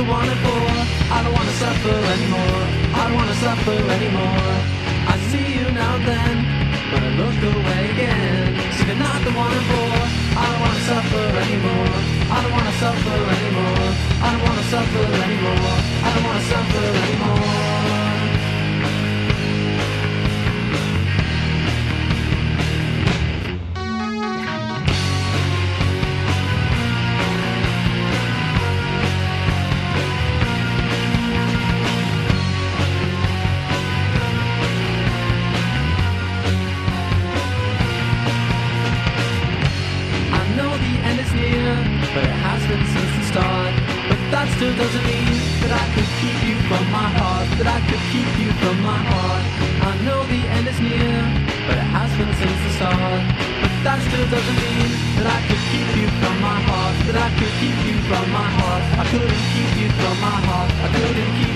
the one at four. I don't wanna suffer anymore. I don't wanna suffer anymore. I see you now then, but I look away again. So you're not the one at four. I don't wanna suffer anymore. I don't wanna suffer anymore. I don't wanna suffer anymore. I don't wanna suffer anymore. Doesn't mean that I could keep you from my heart, that I could keep you from my heart. I know the end is near, but it has been since the start. But that still doesn't mean that I could keep you from my heart, that I could keep you from my heart. I couldn't keep you from my heart, I couldn't keep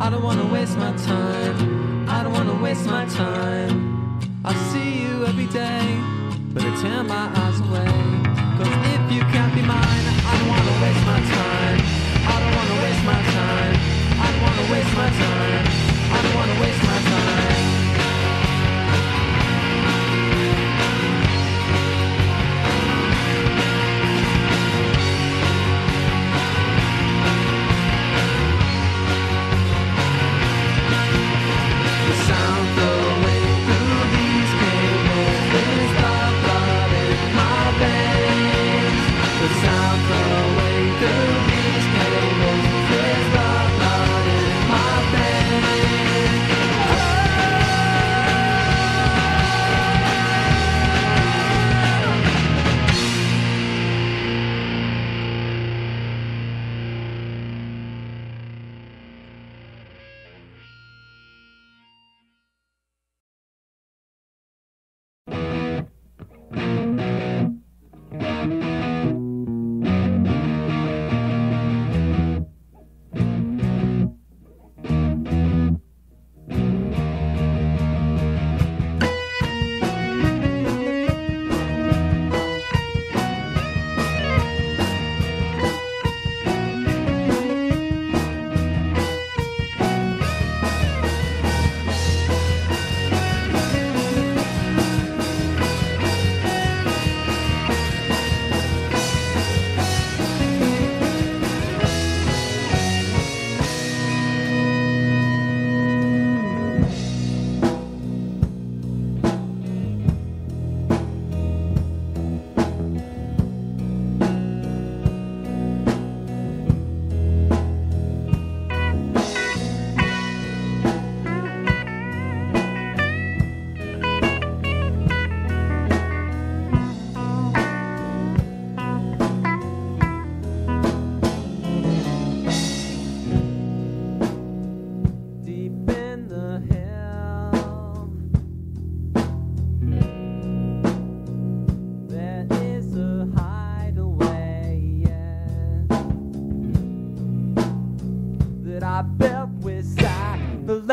I don't wanna waste my time. I don't wanna waste my time.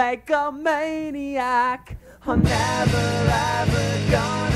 Like a maniac. I'm never ever gonna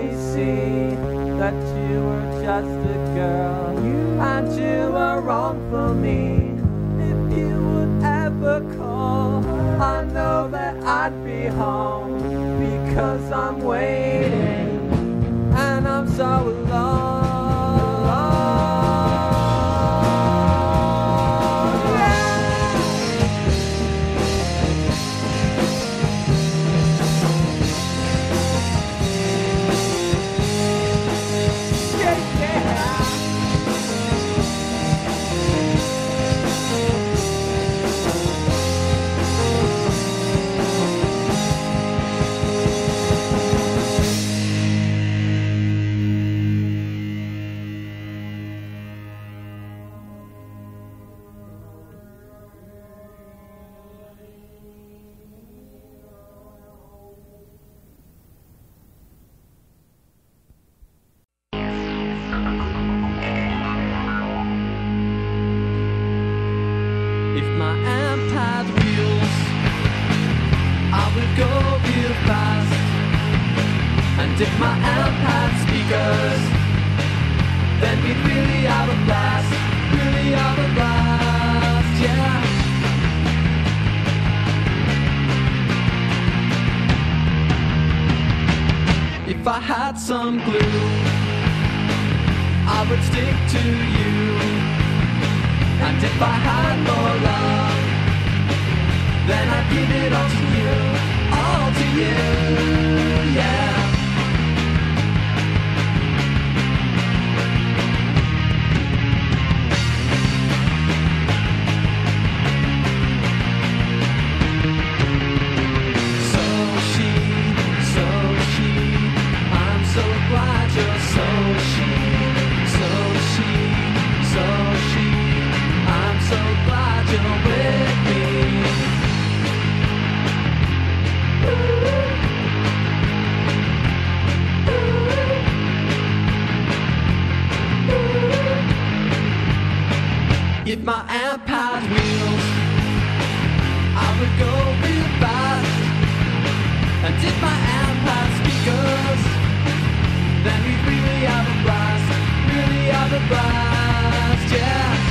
surely see that you were just a girl and you were wrong for me. If you would ever call, I know that I'd be home because I'm waiting and I'm so alone. If I had some glue, I would stick to you. And if I had more love, then I'd give it all to you, all to you, yeah. If my amp had wheels, I would go real fast. And if my amp had speakers, then we'd really have a blast, really have a blast, yeah.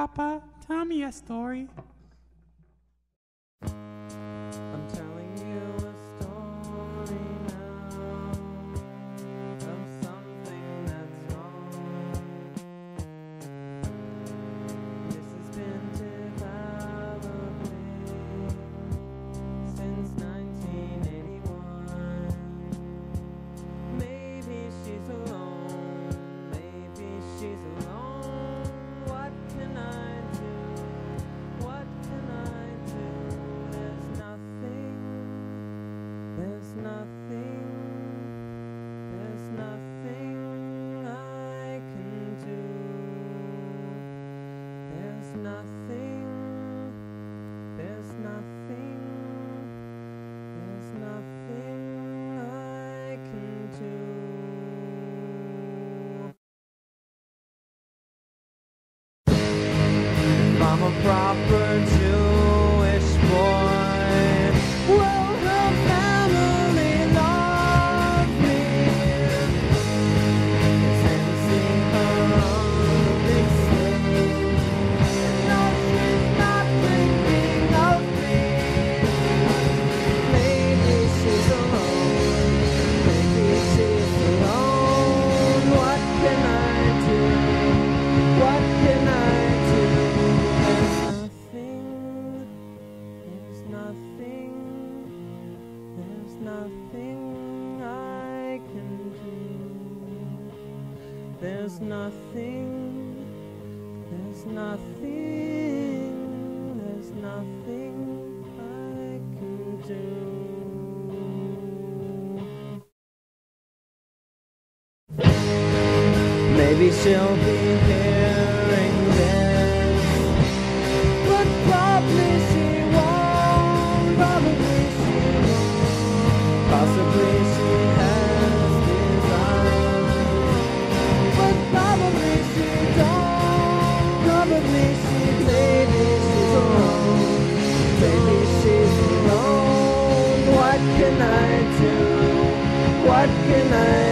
Papa, tell me a story. Maybe she'll be hearing this. But probably she won't. Probably she won't. Possibly she has desires, But probably she don't. Probably she maybe she's alone. Maybe she's alone. What can I do? What can I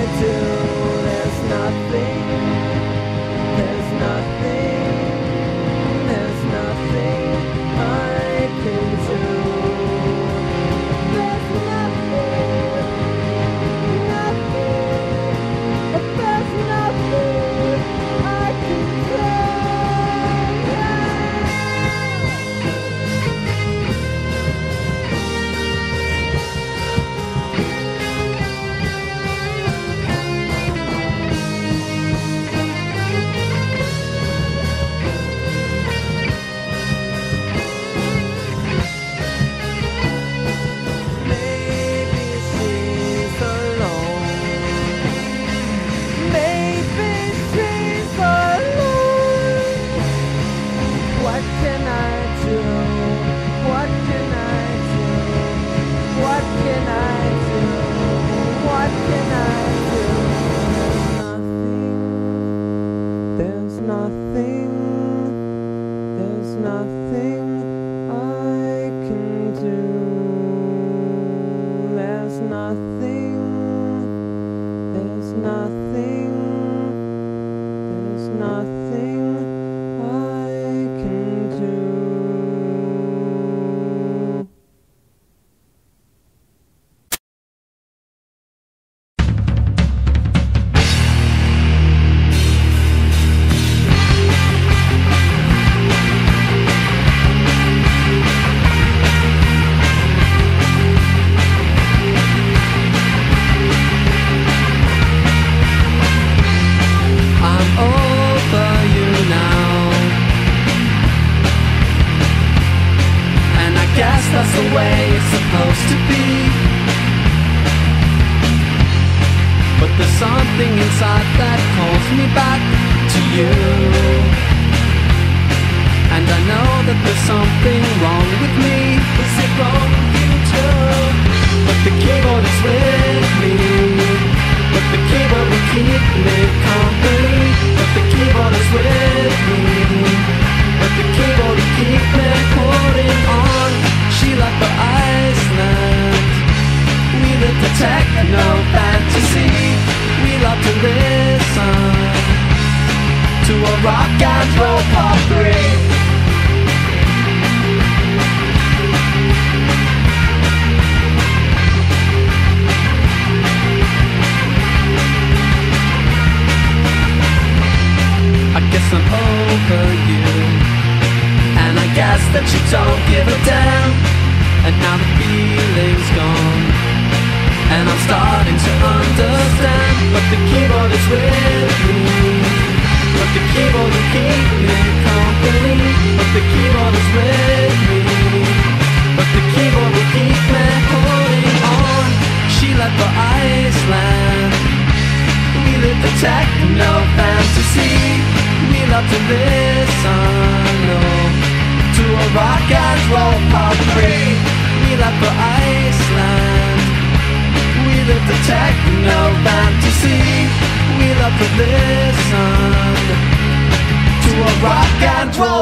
the rock and roll.